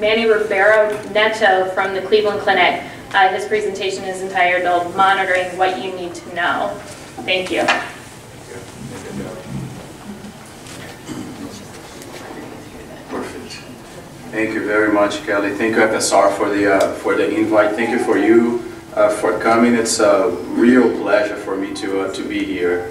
Manny Ribeiro Neto from the Cleveland Clinic. Uh, his presentation is entitled Monitoring What You Need to Know. Thank you. Perfect. Thank you very much, Kelly. Thank you, FSR, for the uh, for the invite. Thank you for you uh, for coming. It's a real pleasure for me to uh, to be here.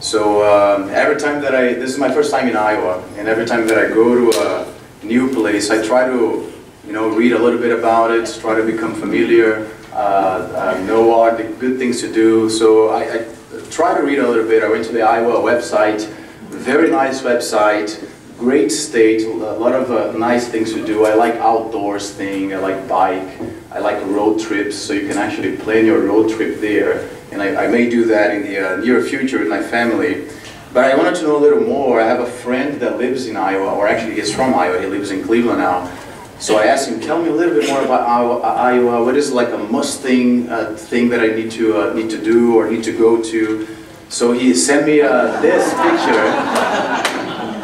So um, every time that I, this is my first time in Iowa, and every time that I go to a new place, I try to, you know, read a little bit about it, try to become familiar, uh, uh, know all the good things to do. So I, I try to read a little bit. I went to the Iowa website, very nice website, great state, a lot of uh, nice things to do. I like outdoors thing, I like bike, I like road trips, so you can actually plan your road trip there. And I, I may do that in the uh, near future with my family. But I wanted to know a little more. I have a friend that lives in Iowa, or actually he's from Iowa, he lives in Cleveland now. So I asked him, tell me a little bit more about Iowa. Iowa. What is like a must thing, uh, thing that I need to, uh, need to do or need to go to? So he sent me uh, this picture.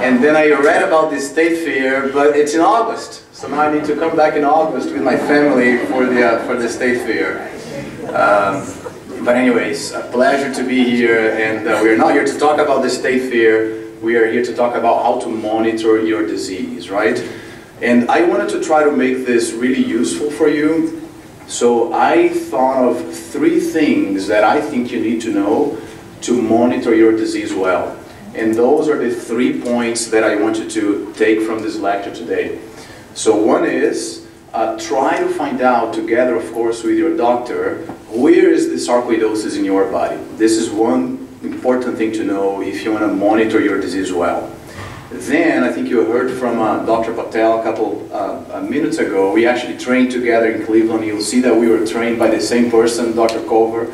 And then I read about this state fair, but it's in August. So now I need to come back in August with my family for the, uh, for the state fair. Um, but anyways, a pleasure to be here, and uh, we're not here to talk about the state fair. We are here to talk about how to monitor your disease, right? And I wanted to try to make this really useful for you. So I thought of three things that I think you need to know to monitor your disease well. And those are the three points that I want you to take from this lecture today. So one is, uh, try to find out together, of course, with your doctor, where is the sarcoidosis in your body. This is one important thing to know if you want to monitor your disease well. Then, I think you heard from uh, Dr. Patel a couple uh, minutes ago, we actually trained together in Cleveland. You'll see that we were trained by the same person, Dr. Culver.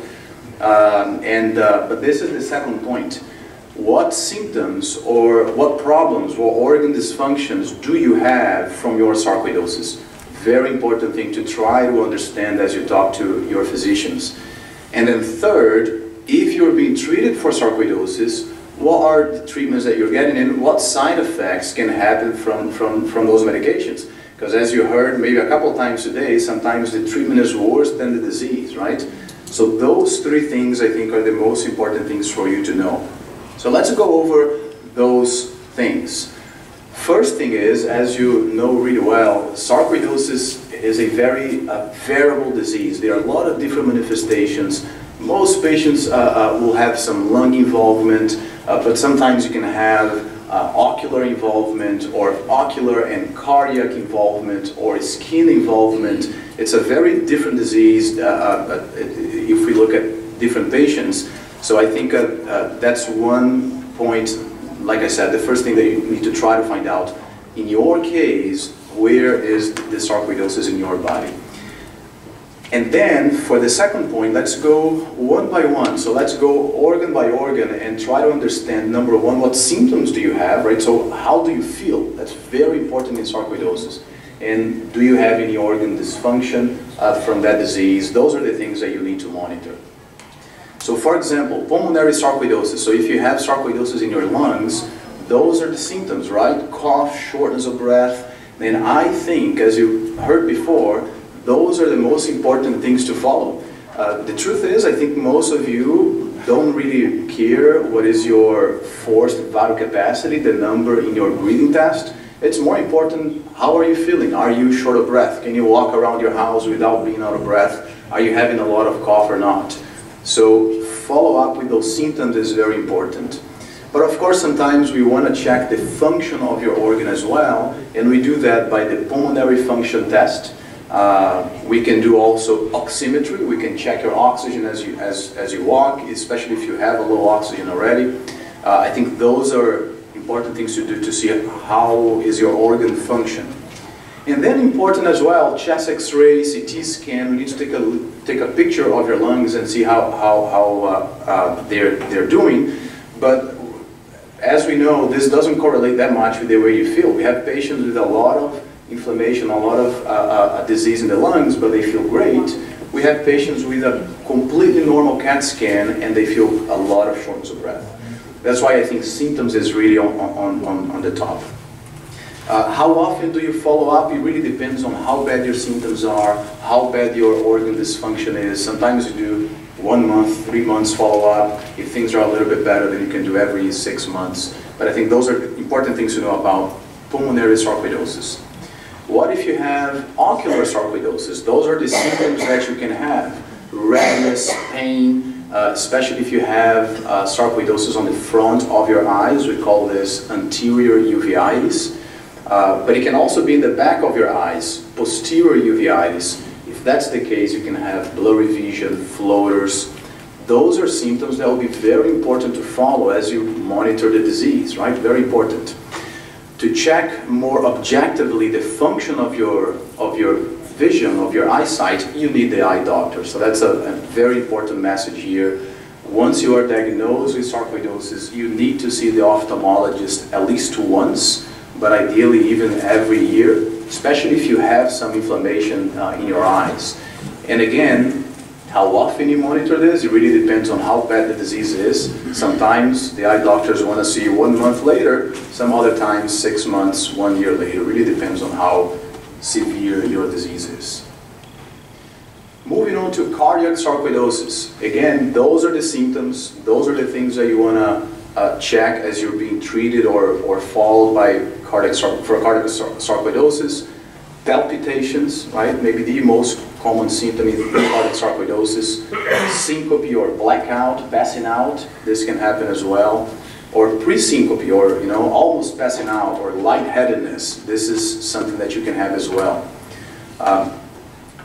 Um, and, uh, but this is the second point what symptoms or what problems or organ dysfunctions do you have from your sarcoidosis? Very important thing to try to understand as you talk to your physicians. And then third, if you're being treated for sarcoidosis, what are the treatments that you're getting and what side effects can happen from, from, from those medications? Because as you heard maybe a couple times today, sometimes the treatment is worse than the disease, right? So those three things I think are the most important things for you to know. So let's go over those things. First thing is, as you know really well, sarcoidosis is a very uh, variable disease. There are a lot of different manifestations. Most patients uh, uh, will have some lung involvement, uh, but sometimes you can have uh, ocular involvement or ocular and cardiac involvement or skin involvement. It's a very different disease uh, if we look at different patients. So I think that's one point, like I said, the first thing that you need to try to find out. In your case, where is the sarcoidosis in your body? And then, for the second point, let's go one by one. So let's go organ by organ and try to understand, number one, what symptoms do you have, right? So how do you feel? That's very important in sarcoidosis. And do you have any organ dysfunction uh, from that disease? Those are the things that you need to monitor. So for example, pulmonary sarcoidosis. So if you have sarcoidosis in your lungs, those are the symptoms, right? Cough, shortness of breath. Then I think, as you heard before, those are the most important things to follow. Uh, the truth is, I think most of you don't really care what is your forced vital capacity, the number in your breathing test. It's more important, how are you feeling? Are you short of breath? Can you walk around your house without being out of breath? Are you having a lot of cough or not? So follow up with those symptoms is very important. But of course, sometimes we want to check the function of your organ as well, and we do that by the pulmonary function test. Uh, we can do also oximetry. We can check your oxygen as you, as, as you walk, especially if you have a low oxygen already. Uh, I think those are important things to do to see how is your organ function. And then important as well, chest x-ray, CT scan, we need to take a, take a picture of your lungs and see how, how, how uh, uh, they're, they're doing. But as we know, this doesn't correlate that much with the way you feel. We have patients with a lot of inflammation, a lot of uh, uh disease in the lungs, but they feel great. We have patients with a completely normal CAT scan and they feel a lot of shortness of breath. That's why I think symptoms is really on, on, on, on the top. Uh, how often do you follow up? It really depends on how bad your symptoms are, how bad your organ dysfunction is. Sometimes you do one month, three months follow-up. If things are a little bit better, then you can do every six months. But I think those are important things to know about pulmonary sarcoidosis. What if you have ocular sarcoidosis? Those are the symptoms that you can have. Redness, pain, uh, especially if you have uh, sarcoidosis on the front of your eyes. We call this anterior uveitis. Uh, but it can also be in the back of your eyes, posterior uveitis. If that's the case, you can have blurry vision, floaters. Those are symptoms that will be very important to follow as you monitor the disease, right? Very important. To check more objectively the function of your, of your vision, of your eyesight, you need the eye doctor. So that's a, a very important message here. Once you are diagnosed with sarcoidosis, you need to see the ophthalmologist at least once but ideally even every year, especially if you have some inflammation uh, in your eyes. And again, how often you monitor this, it really depends on how bad the disease is. Sometimes the eye doctors want to see you one month later, some other times six months, one year later. It really depends on how severe your disease is. Moving on to cardiac sarcoidosis. Again, those are the symptoms, those are the things that you want to uh, check as you're being treated or, or followed by cardiac for cardiac sarcoidosis, palpitations, right? Maybe the most common symptom in cardiac sarcoidosis, syncope or blackout, passing out. This can happen as well. Or pre-syncope, or you know, almost passing out, or lightheadedness. This is something that you can have as well. Um,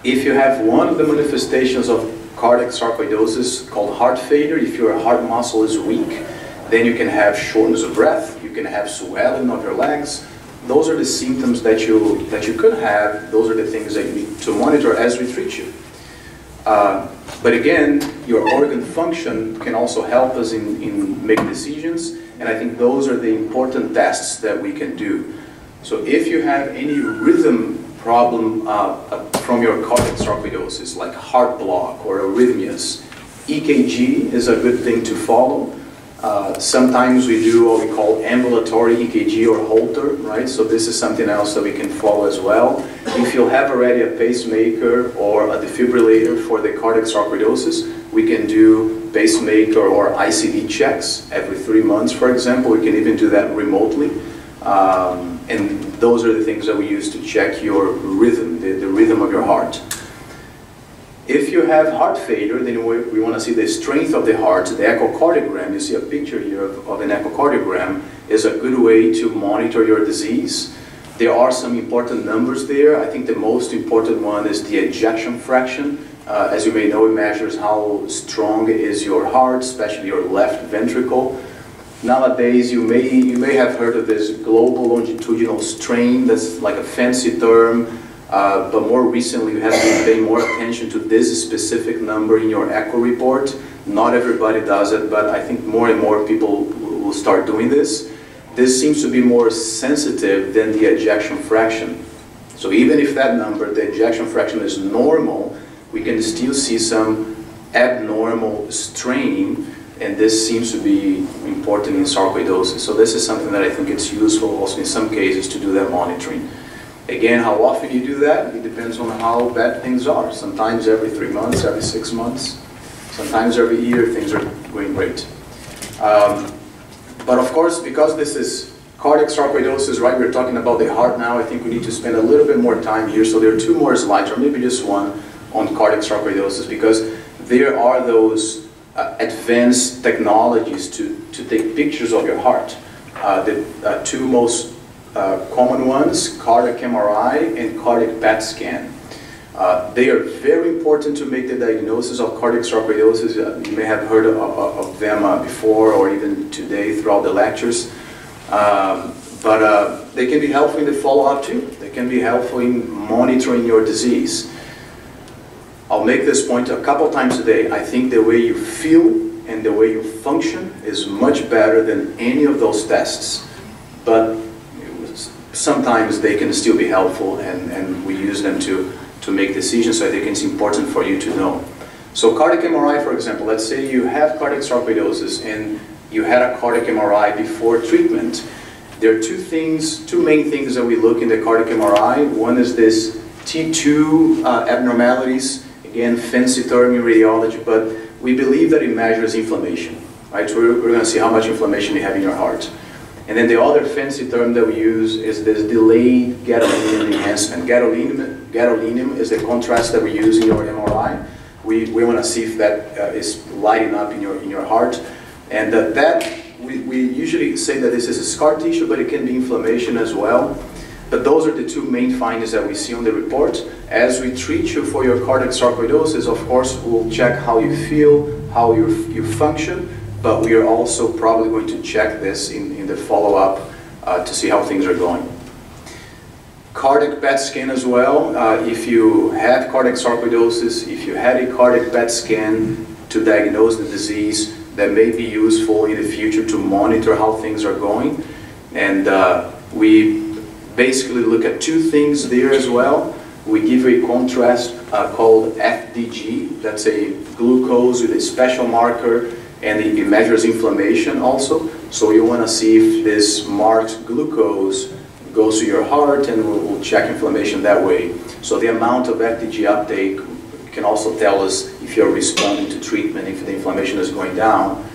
if you have one of the manifestations of cardiac sarcoidosis called heart failure, if your heart muscle is weak, then you can have shortness of breath, you can have swelling of your legs. Those are the symptoms that you, that you could have. Those are the things that you need to monitor as we treat you. Uh, but again, your organ function can also help us in, in making decisions, and I think those are the important tests that we can do. So if you have any rhythm problem uh, from your cardiac sarcoidosis, like heart block or arrhythmias, EKG is a good thing to follow. Uh, sometimes we do what we call ambulatory EKG or Holter, right? So this is something else that we can follow as well. If you have already a pacemaker or a defibrillator for the cardiac sarcoidosis, we can do pacemaker or ICD checks every three months, for example. We can even do that remotely. Um, and those are the things that we use to check your rhythm, the, the rhythm of your heart. If you have heart failure, then we, we want to see the strength of the heart. The echocardiogram, you see a picture here of, of, an echocardiogram, is a good way to monitor your disease. There are some important numbers there. I think the most important one is the ejection fraction. Uh, as you may know, it measures how strong is your heart, especially your left ventricle. Nowadays, you may, you may have heard of this global longitudinal strain. That's like a fancy term. Uh, but more recently, you have been paying more attention to this specific number in your echo report. Not everybody does it, but I think more and more people will start doing this. This seems to be more sensitive than the ejection fraction. So even if that number, the ejection fraction is normal, we can still see some abnormal strain, and this seems to be important in sarcoidosis. So this is something that I think it's useful also in some cases to do that monitoring. Again, how often you do that, it depends on how bad things are. Sometimes every three months, every six months. Sometimes every year, things are going great. Um, but of course, because this is cardiac sarcoidosis, right, we're talking about the heart now, I think we need to spend a little bit more time here. So there are two more slides, or maybe just one, on cardiac sarcoidosis, because there are those uh, advanced technologies to, to take pictures of your heart. Uh, the uh, two most uh, common ones, cardiac MRI and cardiac PET scan. Uh, they are very important to make the diagnosis of cardiac sarcoidosis. Uh, you may have heard of, of them uh, before or even today throughout the lectures. Um, but uh, they can be helpful in the follow-up too. They can be helpful in monitoring your disease. I'll make this point a couple times today. I think the way you feel and the way you function is much better than any of those tests. But sometimes they can still be helpful and, and we use them to, to make decisions so I think it's important for you to know. So cardiac MRI, for example, let's say you have cardiac sarcoidosis and you had a cardiac MRI before treatment There are two things, two main things that we look in the cardiac MRI. One is this T2 uh, abnormalities, again, fancy term in radiology, but we believe that it measures inflammation, right? So we're, we're going to see how much inflammation you have in your heart. And then the other fancy term that we use is this delayed gadolinium enhancement. Gadolinium, gadolinium is the contrast that we use in your MRI. We, we want to see if that uh, is lighting up in your, in your heart. And uh, that, we, we usually say that this is a scar tissue, but it can be inflammation as well. But those are the two main findings that we see on the report. As we treat you for your cardiac sarcoidosis, of course, we'll check how you feel, how you, you function, but we are also probably going to check this in, the follow-up uh, to see how things are going. Cardiac PET scan as well. Uh, if you have cardiac sarcoidosis, if you had a cardiac PET scan to diagnose the disease, that may be useful in the future to monitor how things are going. And uh, we basically look at two things there as well. We give a contrast uh, called FDG, that's a glucose with a special marker and it measures inflammation also. So you want to see if this marked glucose goes to your heart and we'll, check inflammation that way. So the amount of FDG uptake can also tell us if you're responding to treatment, if the inflammation is going down.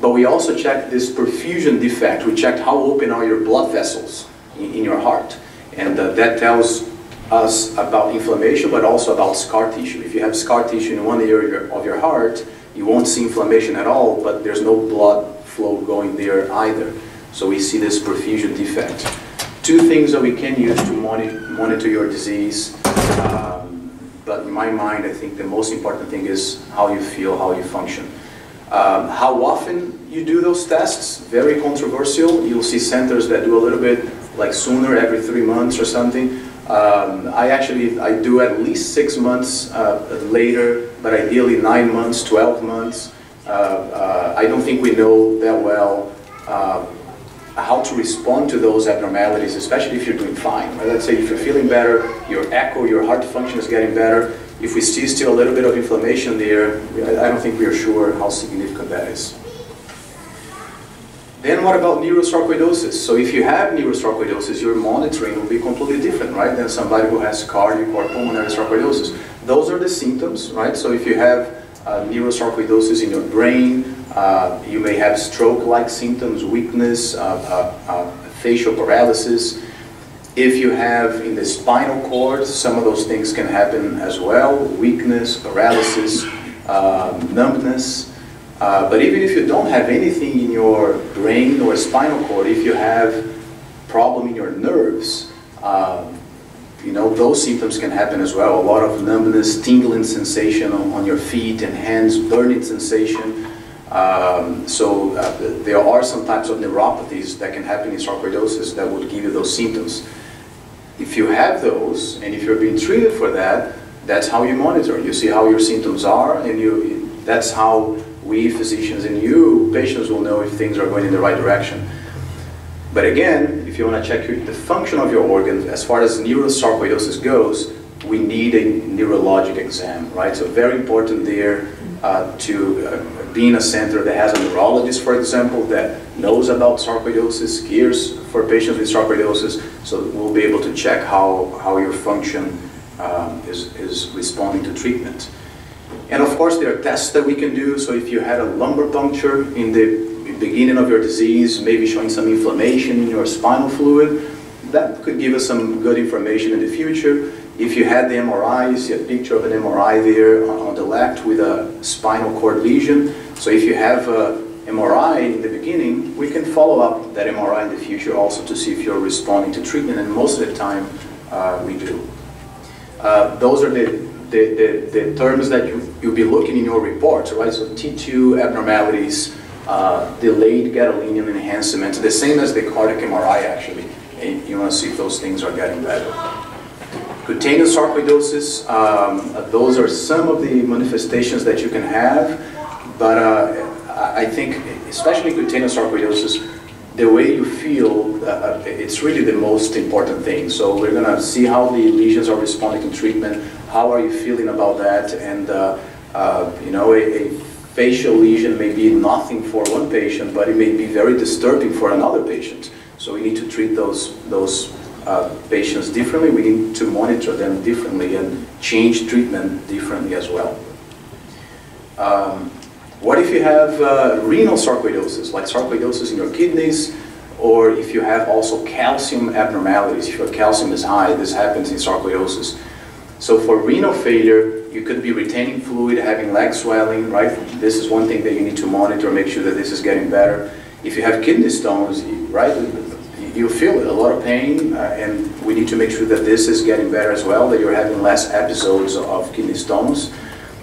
But we also check this perfusion defect. We checked how open are your blood vessels in, in your heart. And uh, that tells us about inflammation, but also about scar tissue. If you have scar tissue in one area of your heart, you won't see inflammation at all, but there's no blood flow going there either. So we see this perfusion defect. Two things that we can use to monitor, your disease. Um, but in my mind, I think the most important thing is how you feel, how you function. Um, how often you do those tests, very controversial. You'll see centers that do a little bit like sooner, every three months or something. Um, I actually, I do at least six months uh, later, but ideally nine months, 12 months. Uh, uh, I don't think we know that well uh, how to respond to those abnormalities, especially if you're doing fine. Right? Let's say if you're feeling better, your echo, your heart function is getting better. If we see still a little bit of inflammation there, I don't think we are sure how significant that is. Then what about neurosarcoidosis? So if you have neurosarcoidosis, your monitoring will be completely different, right, than somebody who has cardiac or pulmonary sarcoidosis. Those are the symptoms, right? So if you have uh, in your brain, uh, you may have stroke-like symptoms, weakness, uh, uh, uh, facial paralysis. If you have in the spinal cord, some of those things can happen as well, weakness, paralysis, um, numbness. Uh, but even if you don't have anything in your brain or spinal cord, if you have problem in your nerves, um, you know, those symptoms can happen as well. A lot of numbness, tingling sensation on, on your feet and hands, burning sensation. Um, so uh, there are some types of neuropathies that can happen in sarcoidosis that would give you those symptoms. If you have those, and if you're being treated for that, that's how you monitor. You see how your symptoms are, and you, that's how we physicians and you patients will know if things are going in the right direction. But again, if you want to check the function of your organs, as far as neurosarcoidosis goes, we need a neurologic exam, right? So very important there uh, to uh, be in a center that has a neurologist, for example, that knows about sarcoidosis, cares for patients with sarcoidosis, so we'll be able to check how, how your function um, is, is responding to treatment. And of course, there are tests that we can do. So if you had a lumbar puncture in the beginning of your disease, maybe showing some inflammation in your spinal fluid, that could give us some good information in the future. If you had the MRI, you see a picture of an MRI there on, the left with a spinal cord lesion. So if you have a MRI in the beginning, we can follow up that MRI in the future also to see if you're responding to treatment, and most of the time uh, we do. Uh, those are the the, the, the terms that you, you'll be looking in your reports, right? So T2 abnormalities, uh, delayed gadolinium enhancement, the same as the cardiac MRI actually. And you want to see if those things are getting better. Cutaneous sarcoidosis, um, those are some of the manifestations that you can have, but uh, I think especially cutaneous sarcoidosis, the way you feel, uh, it's really the most important thing. So we're going to see how the lesions are responding to treatment, how are you feeling about that, and uh, uh, you know, facial lesion may be nothing for one patient, but it may be very disturbing for another patient. So we need to treat those, those uh, patients differently. We need to monitor them differently and change treatment differently as well. Um, what if you have uh, renal sarcoidosis, like sarcoidosis in your kidneys, or if you have also calcium abnormalities, if your calcium is high, this happens in sarcoidosis. So for renal failure, you could be retaining fluid, having leg swelling, right? This is one thing that you need to monitor, make sure that this is getting better. If you have kidney stones, right, you feel a lot of pain, uh, and we need to make sure that this is getting better as well, that you're having less episodes of kidney stones.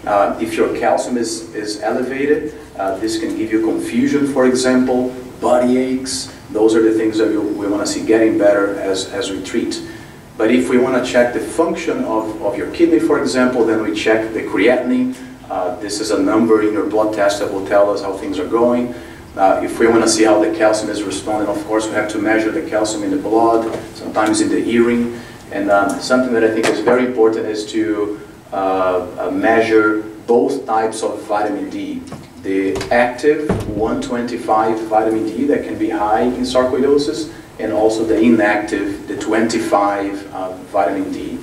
Uh, if your calcium is, is elevated, uh, this can give you confusion, for example, body aches. Those are the things that we, we want to see getting better as, as we treat. But if we want to check the function of, of your kidney, for example, then we check the creatinine. Uh, this is a number in your blood test that will tell us how things are going. Uh, if we want to see how the calcium is responding, of course, we have to measure the calcium in the blood, sometimes in the urine. And um, something that I think is very important is to uh, uh measure both types of vitamin D. The active 125 vitamin D that can be high in sarcoidosis, and also the inactive, the 25 uh, vitamin D.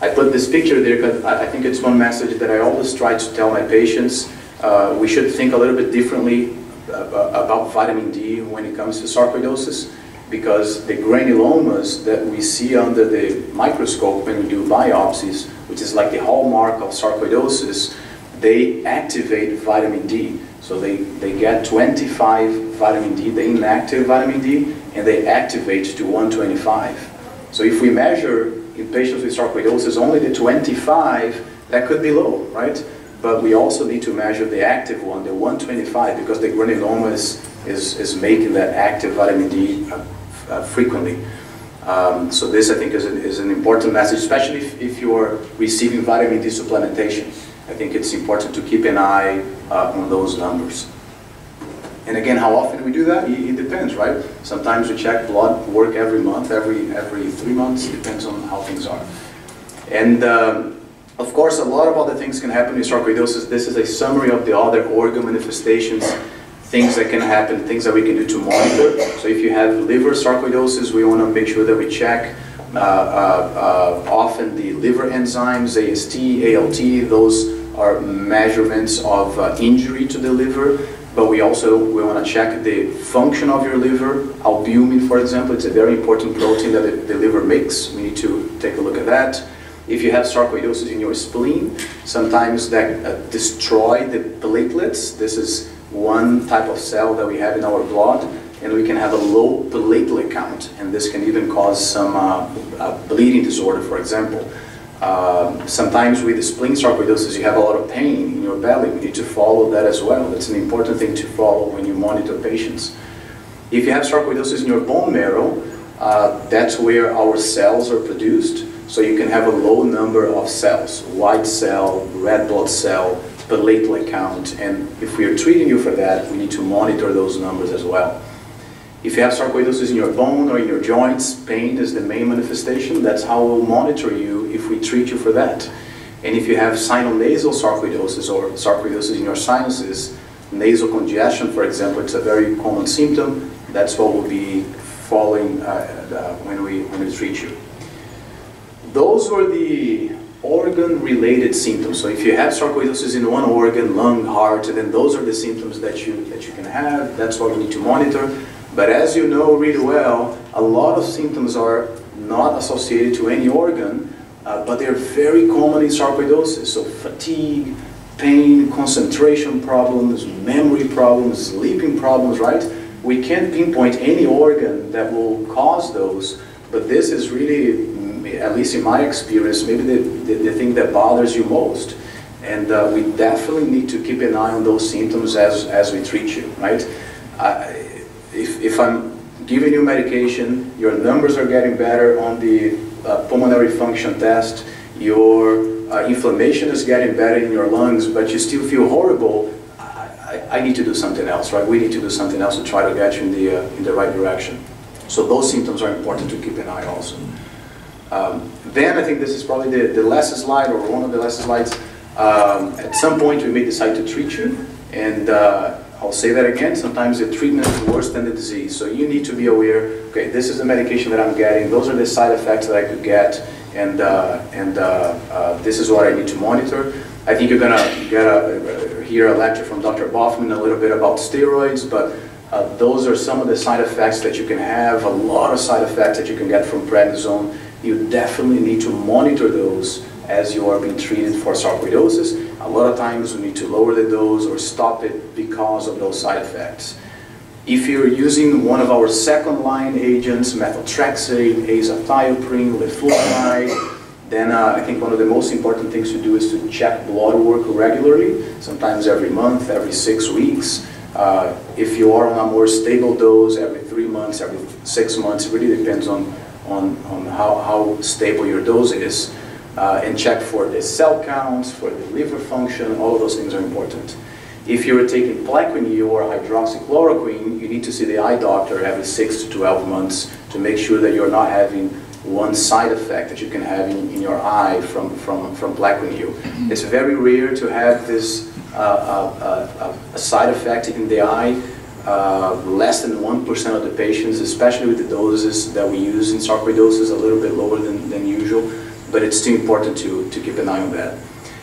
I put this picture there because I think it's one message that I always try to tell my patients. Uh, we should think a little bit differently about vitamin D when it comes to sarcoidosis because the granulomas that we see under the microscope when we do biopsies, which is like the hallmark of sarcoidosis, they activate vitamin D. So they, they get 25 vitamin D, the inactive vitamin D, and they activate to 125. So if we measure in patients with sarcoidosis only the 25, that could be low, right? But we also need to measure the active one, the 125, because the granuloma is, is, is making that active vitamin D uh, uh, frequently. Um, so this, I think, is an, is an important message, especially if, if you're receiving vitamin D supplementation. I think it's important to keep an eye uh, on those numbers. And again, how often we do that? It, depends, right? Sometimes we check blood work every month, every, every three months, it depends on how things are. And um, of course, a lot of other things can happen in sarcoidosis. This is a summary of the other organ manifestations, things that can happen, things that we can do to monitor. So if you have liver sarcoidosis, we want to make sure that we check uh, uh, uh, often the liver enzymes, AST, ALT, those are measurements of uh, injury to the liver but we also we want to check the function of your liver. Albumin, for example, it's a very important protein that the, the liver makes. We need to take a look at that. If you have sarcoidosis in your spleen, sometimes that uh, destroy the platelets. This is one type of cell that we have in our blood, and we can have a low platelet count, and this can even cause some uh, bleeding disorder, for example. Um, sometimes with spleen sarcoidosis, you have a lot of pain in your belly. We need to follow that as well. That's an important thing to follow when you monitor patients. If you have sarcoidosis in your bone marrow, uh, that's where our cells are produced. So you can have a low number of cells, white cell, red blood cell, platelet count. And if we are treating you for that, we need to monitor those numbers as well. If you have sarcoidosis in your bone or in your joints, pain is the main manifestation. That's how we'll monitor you if we treat you for that. And if you have sinonasal sarcoidosis or sarcoidosis in your sinuses, nasal congestion, for example, it's a very common symptom. That's what we'll be following uh, uh, when, we, when we treat you. Those were the organ-related symptoms. So if you have sarcoidosis in one organ, lung, heart, then those are the symptoms that you, that you can have. That's what we need to monitor. But as you know really well, a lot of symptoms are not associated to any organ, uh, but they're very common in sarcoidosis. So fatigue, pain, concentration problems, memory problems, sleeping problems, right? We can't pinpoint any organ that will cause those, but this is really, at least in my experience, maybe the, the, the thing that bothers you most. And uh, we definitely need to keep an eye on those symptoms as, as we treat you, right? Uh, if, if I'm giving you medication, your numbers are getting better on the uh, pulmonary function test, your uh, inflammation is getting better in your lungs, but you still feel horrible, I, I, I, need to do something else, right? We need to do something else to try to get you in the, uh, in the right direction. So those symptoms are important to keep an eye also. Um, then I think this is probably the, the last slide or one of the last slides. Um, at some point we may decide to treat you and uh, I'll say that again, sometimes the treatment is worse than the disease. So you need to be aware, okay, this is the medication that I'm getting, those are the side effects that I could get, and, uh, and uh, uh, this is what I need to monitor. I think you're gonna get a, uh, hear a lecture from Dr. Baughman a little bit about steroids, but uh, those are some of the side effects that you can have, a lot of side effects that you can get from prednisone. You definitely need to monitor those as you are being treated for sarcoidosis. A lot of times we need to lower the dose or stop it because of those side effects. If you're using one of our second line agents, methotrexate, azathioprine, leflunomide, then uh, I think one of the most important things to do is to check blood work regularly, sometimes every month, every six weeks. Uh, if you are on a more stable dose, every three months, every six months, it really depends on, on, on how, how stable your dose is. Uh, and check for the cell counts, for the liver function, all of those things are important. If you're taking Plaquenil or hydroxychloroquine, you need to see the eye doctor every 6 to 12 months to make sure that you're not having one side effect that you can have in, in your eye from, from, from Plaquenil. It's very rare to have this uh, uh, uh, a side effect in the eye. Uh, less than 1% of the patients, especially with the doses that we use in sarcoidosis, a little bit lower than, than usual, but it's too important to, to keep an eye on that.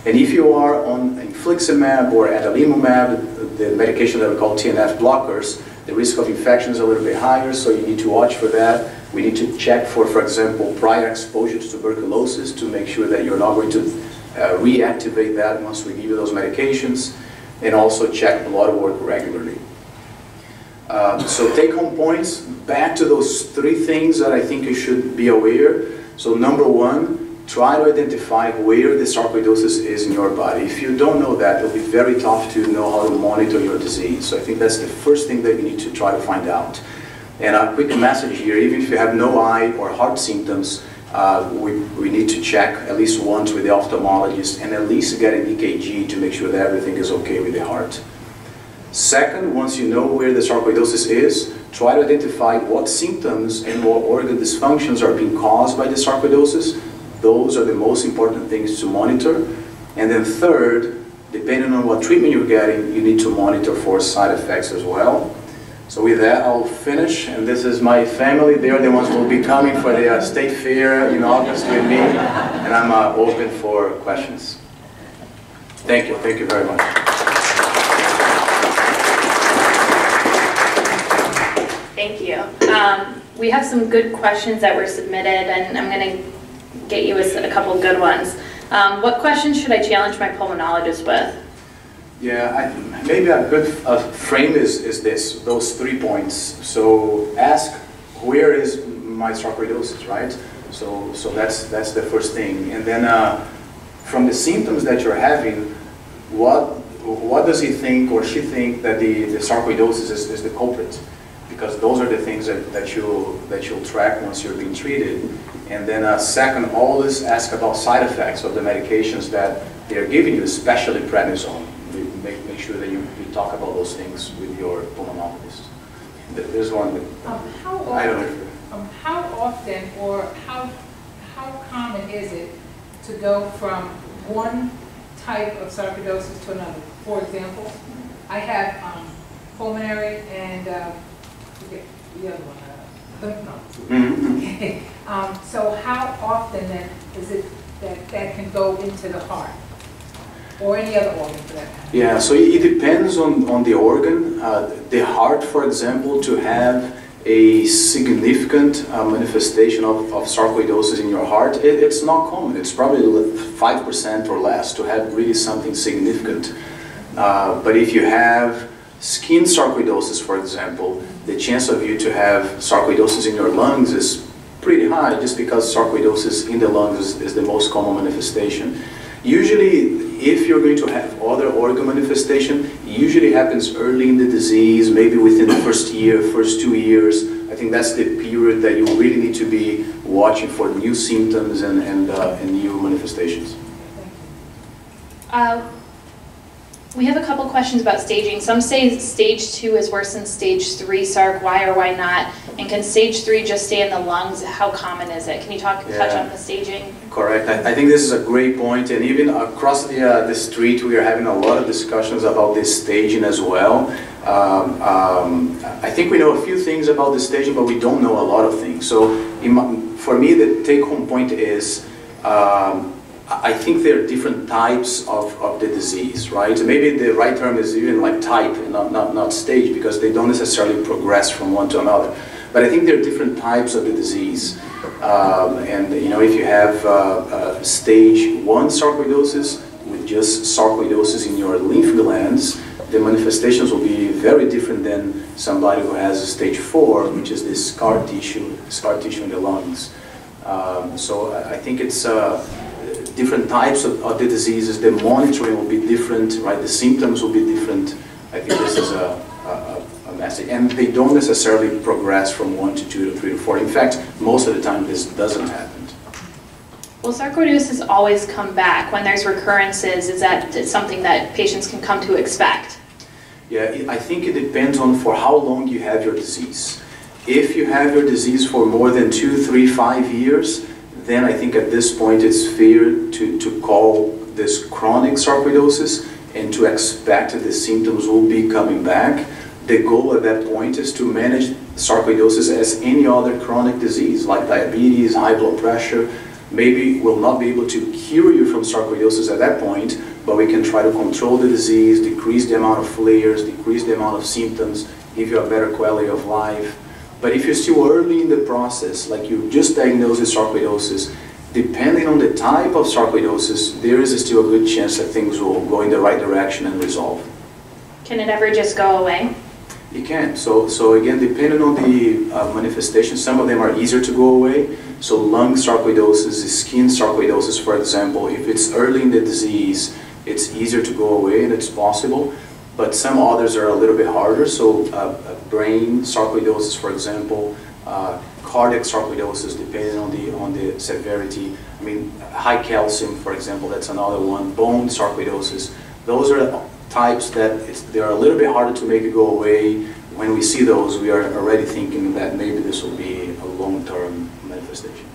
And if you are on infliximab or adalimumab, the medication that we call TNF blockers, the risk of infection is a little bit higher, so you need to watch for that. We need to check for, for example, prior exposure to tuberculosis to make sure that you're not going to uh, reactivate that once we give you those medications, and also check blood work regularly. Um, so take home points, back to those three things that I think you should be aware. So number one, try to identify where the sarcoidosis is in your body. If you don't know that, it'll be very tough to know how to monitor your disease. So I think that's the first thing that you need to try to find out. And a quick message here, even if you have no eye or heart symptoms, uh, we, we need to check at least once with the ophthalmologist and at least get an EKG to make sure that everything is okay with the heart. Second, once you know where the sarcoidosis is, try to identify what symptoms and what organ dysfunctions are being caused by the sarcoidosis. Those are the most important things to monitor. And then third, depending on what treatment you're getting, you need to monitor for side effects as well. So with that, I'll finish, and this is my family. They're the ones who will be coming for the uh, state fair in August with me, and I'm uh, open for questions. Thank you. Thank you very much. Thank you. Um, we have some good questions that were submitted, and I'm going to get you a, a couple good ones. Um, what questions should I challenge my pulmonologist with? Yeah, I, maybe a good uh, frame is, is this, those three points. So ask, where is my sarcoidosis, right? So, so that's, that's the first thing. And then uh, from the symptoms that you're having, what, what does he think or she think that the, the sarcoidosis is, is the culprit? Because those are the things that, that, you'll, that you'll track once you're being treated. And then uh, second, always ask about side effects of the medications that they're giving you, especially prednisone make, make sure that you, you talk about those things with your pulmonologist. There's one that, Um, how I don't often, know. um, how often or how, how common is it to go from one type of sarcoidosis to another? For example, I have um, pulmonary and, uh, the other one, nodes. Mhm. Okay, um, so how often then is it that that can go into the heart? Or any other organ for that matter? Yeah, so it depends on, on the organ. Uh, the heart, for example, to have a significant uh, manifestation of, of sarcoidosis in your heart, it, it's not common. It's probably 5% or less to have really something significant. Uh, but if you have skin sarcoidosis, for example, the chance of you to have sarcoidosis in your lungs is pretty high just because sarcoidosis in the lungs is, is the most common manifestation. Usually, if you're going to have other organ manifestation, usually happens early in the disease, maybe within the first year, first two years. I think that's the period that you really need to be watching for new symptoms and, and, uh, and new manifestations. Uh, We have a couple questions about staging. Some say stage two is worse than stage three SARC. Why or why not? And can stage three just stay in the lungs? How common is it? Can you talk, touch on the staging? Correct. I, I think this is a great point, and even across the, uh, the street, we are having a lot of discussions about this staging as well. Um, um, I think we know a few things about the staging, but we don't know a lot of things. So, in my, for me, the take-home point is, um, I think there are different types of, of the disease, right? So Maybe the right term is even like type, not, not, not stage, because they don't necessarily progress from one to another. But I think there are different types of the disease. Um, and you know, if you have uh, uh, stage one sarcoidosis with just sarcoidosis in your lymph glands, the manifestations will be very different than somebody who has stage four, which is this scar tissue, scar tissue in the lungs. Um, so I I think it's uh, different types of, of the diseases. The monitoring will be different, right? The symptoms will be different. I think this is a, a, a message. And they don't necessarily progress from one to two to three to four. In fact, most of the time this doesn't happen. Well, sarcoidosis always come back when there's recurrences? Is that something that patients can come to expect? Yeah, I think it depends on for how long you have your disease. If you have your disease for more than two, three, five years, then I think at this point it's fair to, to call this chronic sarcoidosis and to expect that the symptoms will be coming back. The goal at that point is to manage sarcoidosis as any other chronic disease, like diabetes, high blood pressure. Maybe we'll not be able to cure you from sarcoidosis at that point, but we can try to control the disease, decrease the amount of flares, decrease the amount of symptoms, give you a better quality of life. But if you're still early in the process, like you just diagnosed with sarcoidosis, depending on the type of sarcoidosis, there is still a good chance that things will go in the right direction and resolve. Can it ever just go away? It can. So, so again, depending on the uh, manifestation, some of them are easier to go away. So lung sarcoidosis, skin sarcoidosis, for example, if it's early in the disease, it's easier to go away and it's possible. But some others are a little bit harder. So uh, uh, brain sarcoidosis, for example, uh, cardiac sarcoidosis, depending on the on the severity. I mean, high calcium, for example, that's another one. Bone sarcoidosis. Those are types that it's, they're a little bit harder to make it go away. When we see those, we are already thinking that maybe this will be a long-term manifestation.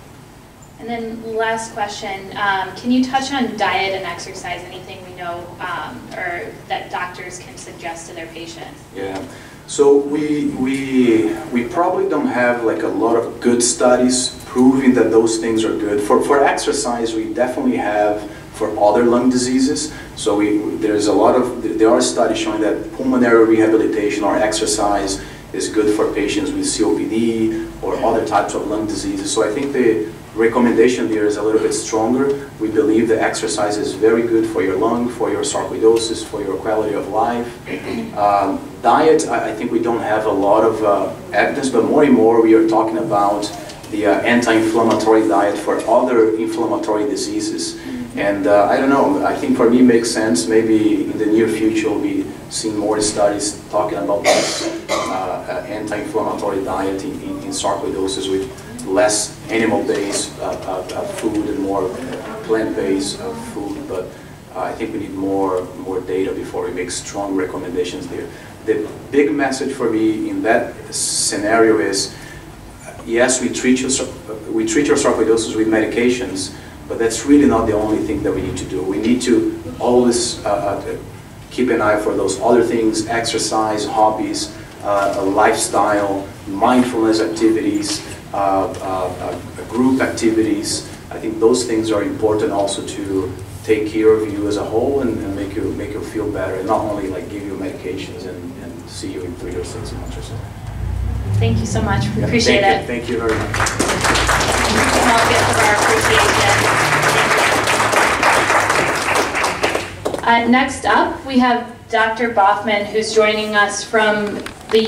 And then last question, um, can you touch on diet and exercise? Anything we know um, or doctors can suggest to their patients? Yeah. So we, we, we probably don't have like a lot of good studies proving that those things are good. For, for exercise, we definitely have for other lung diseases. So we, there's a lot of, there are studies showing that pulmonary rehabilitation or exercise is good for patients with COPD or other types of lung diseases. So I think the recommendation there is a little bit stronger. We believe the exercise is very good for your lung, for your sarcoidosis, for your quality of life. Um, diet, I, I think we don't have a lot of uh, evidence, but more and more we are talking about the uh, anti-inflammatory diet for other inflammatory diseases. And uh, I don't know, I think for me it makes sense. Maybe in the near future we'll be seeing more studies talking about this uh, uh, anti-inflammatory diet in, in, in sarcoidosis with less animal-based uh, uh, uh, food and more plant-based food. But I think we need more, more data before we make strong recommendations there. The big message for me in that scenario is, yes, we treat your, we treat your sarcoidosis with medications, but that's really not the only thing that we need to do. We need to always uh, keep an eye for those other things, exercise, hobbies, uh, lifestyle, mindfulness activities, group activities. I think those things are important also to take care of you as a whole and, and make you make you feel better, and not only like give you medications and, and see you in three or six months or so. Thank you so much. We Yeah, appreciate thank it. You. Thank you very much. And I'll give of our appreciation. Uh, next up, we have Dr. Baughman, who's joining us from the